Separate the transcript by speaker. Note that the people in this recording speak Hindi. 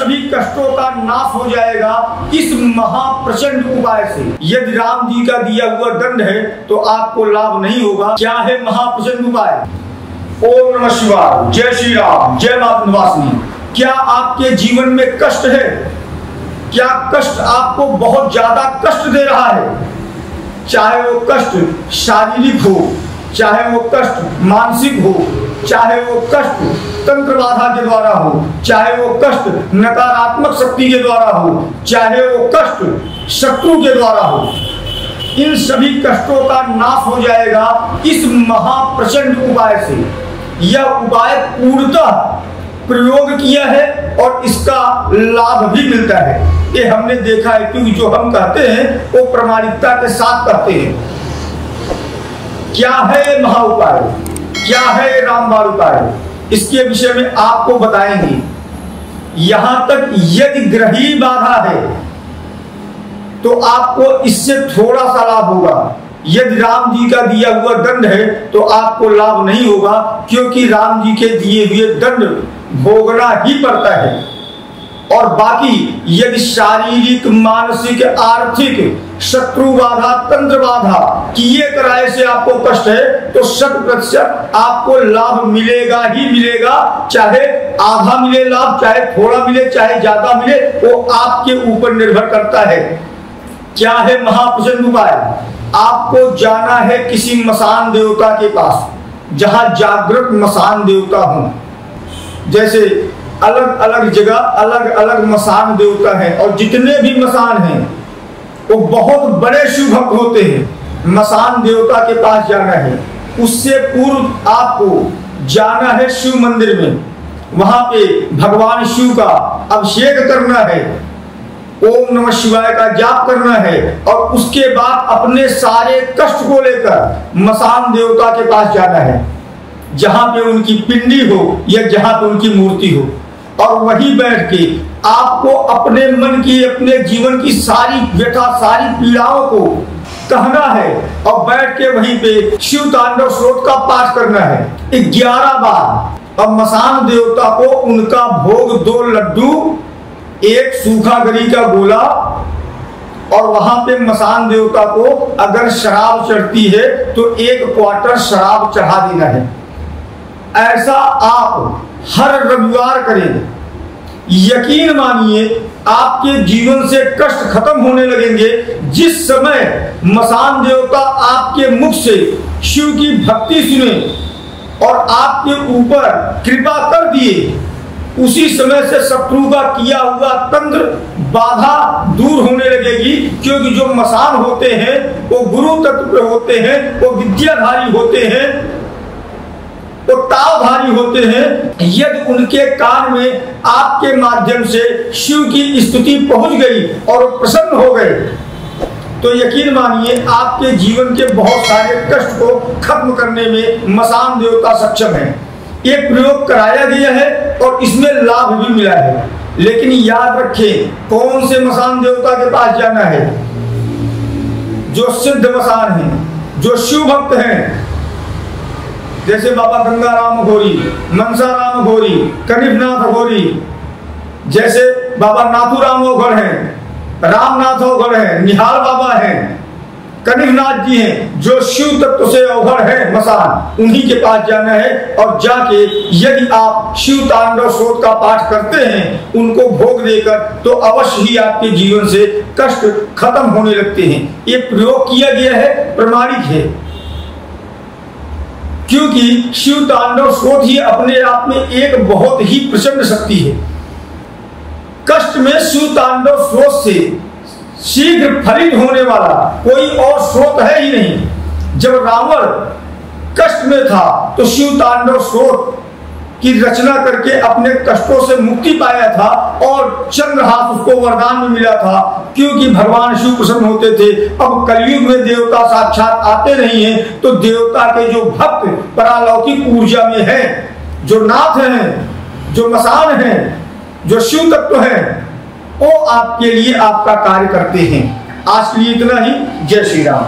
Speaker 1: सभी कष्टों का नाश हो जाएगा इस महाप्रचंड उपाय से। यदि राम जी का दिया हुआ दंड है तो आपको लाभ नहीं होगा। क्या है महाप्रचंड उपाय? ओम नमः शिवाय। जय श्री राम। जय माता निवासिनी क्या आपके जीवन में कष्ट है? क्या कष्ट आपको बहुत ज़्यादा कष्ट दे रहा है? चाहे वो कष्ट शारीरिक हो, चाहे वो कष्ट मानसिक हो चाहे वो कष्ट तंत्र बाधा के द्वारा हो, चाहे वो कष्ट नकारात्मक शक्ति के द्वारा हो, चाहे वो कष्ट शत्रु के द्वारा हो, इन सभी कष्टों का नाश हो जाएगा इस महाप्रचंड उपाय से। यह उपाय पूर्णतः प्रयोग किया है और इसका लाभ भी मिलता है। ये हमने देखा है, क्योंकि जो हम कहते हैं, वो प्रमाणिकता के साथ कहते हैं। क्या है महा उपाय? क्या है राम उपाय इसके विषय में आपको बताएँगे। यहाँ तक यदि ग्रही बाधा है तो आपको इससे थोड़ा सा लाभ होगा। यदि राम जी का दिया हुआ दंड है तो आपको लाभ नहीं होगा, क्योंकि राम जी के दिए हुए दंड भोगना ही पड़ता है। और बाकी यदि शारीरिक, मानसिक, आर्थिक शत्रु बाधा, तंत्र बाधा किए कराए से आपको कष्ट है तो शत प्रतिशत आपको लाभ मिलेगा ही मिलेगा। चाहे आधा मिले लाभ, चाहे थोड़ा मिले, चाहे ज़्यादा मिले, वो आपके ऊपर निर्भर करता है। क्या है महाप्रचंड उपाय? आपको जाना है किसी मसान देवता के पास, जहाँ जागृत मसान देवता हूँ। जैसे अलग अलग जगह, अलग अलग मसान देवता है और जितने भी मसान हैं, वो बहुत बड़े शिव भक्त होते हैं। मसान देवता के पास जाना है। उससे पूर्व आपको जाना है शिव मंदिर में। वहाँ पे भगवान शिव का अभिषेक करना है। ओम नमः शिवाय का जाप करना है और उसके बाद अपने सारे कष्ट को लेकर मसान देवता के पास जाना है। जहाँ पे उनकी पिंडी हो या जहाँ पे उनकी मूर्ति हो। और वहीं बैठ के आपको अपने मन की, अपने जीवन की सारी व्यथा, सारी पीड़ाओं को कहना है और बैठ के वहीं पे शिव तांडव स्रोत का पाठ करना है। ग्यारह बार। और मसान देवता को उनका भोग दो लड्डू, एक सूखा गरी का गोला और वहाँ पे मसान देवता को अगर शराब चढ़ती है तो एक क्वार्टर शराब चढ़ा देना है। ऐसा आप हर रविवार करें। यकीन मानिए, आपके जीवन से कष्ट खत्म होने लगेंगे। जिस समय मसान देवता आपके मुख से शिव की भक्ति सुने और आपके ऊपर कृपा कर दिए, उसी समय से शत्रु का किया हुआ तंत्र बाधा दूर होने लगेगी। क्योंकि जो मसान होते हैं, वो गुरु तत्व होते हैं, वो विद्याधारी होते हैं, वो तावधारी होते हैं यदि उनके कान में आपके माध्यम से शिव की स्तुति पहुँच गई और प्रसन्न हो गए। तो यकीन मानिए, आपके जीवन के बहुत सारे कष्ट को खत्म करने में मसान देवता सक्षम है। ये प्रयोग कराया गया है और इसमें लाभ भी मिला है। लेकिन याद रखें, कौन से मसान देवता के पास जाना है? जो सिद्ध मसान है, जो शिव भक्त हैं जैसे बाबा गंगा राम घोरी मनसा राम घोरी, कनिफनाथ घोरी, जैसे बाबा नाथुराम ओघर हैं, रामनाथ ओघर हैं, निहाल बाबा हैं कनिकनाथ जी हैं, जो शिव तत्व से अवघड़ है, मसान, उन्हीं के पास जाना है और जाके यदि आप शिव तांडव स्रोत का पाठ करते हैं, उनको भोग देकर तो अवश्य ही आपके जीवन से कष्ट खत्म होने लगते हैं। ये प्रयोग किया गया है प्रमाणिक है। क्योंकि शिव तांडव स्रोत ही अपने आप में एक बहुत ही प्रचंड शक्ति है। कष्ट में शिव तांडव स्रोत से शीघ्र फलित होने वाला कोई और स्रोत है ही नहीं। जब रावण कष्ट में था तो शिव तांडव स्रोत की रचना करके अपने कष्टों से मुक्ति पाया था और चंद्रहास उसको वरदान में मिला था। क्योंकि भगवान शिव प्रसन्न होते थे, अब कलयुग में देवता साक्षात आते नहीं है तो देवता के जो भक्त परालौकिक ऊर्जा में है, जो नाथ है, जो मसान है, जो शिव तत्व है, वो आपके लिए आपका कार्य करते हैं। आज के लिए इतना ही। जय श्री राम।